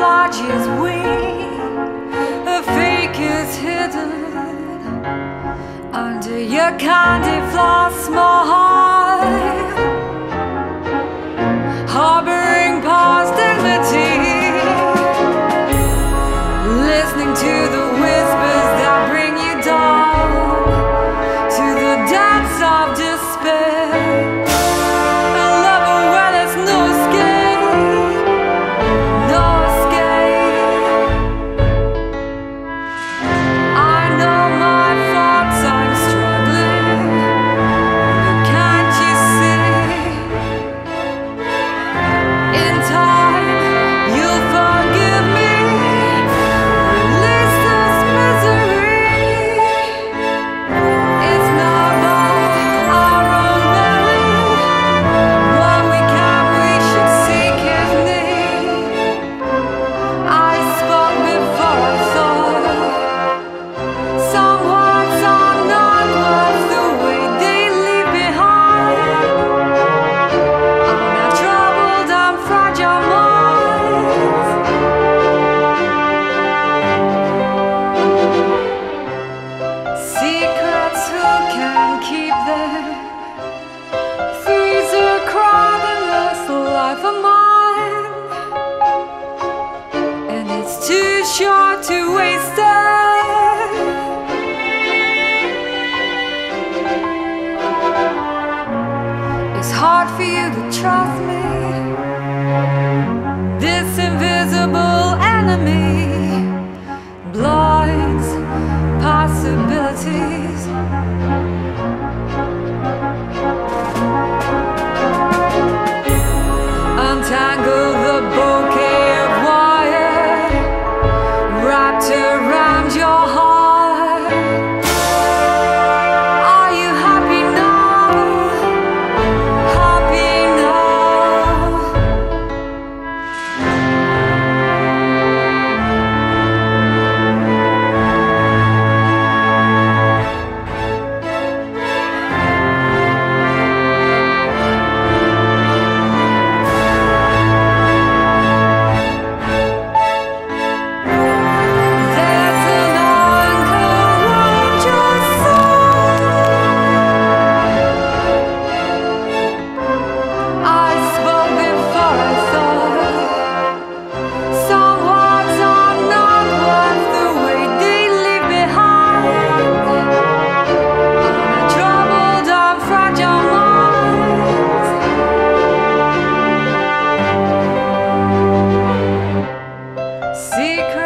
camouflage is weak, a fake is hidden under your candy floss smile. of a mile, and it's too short. secret.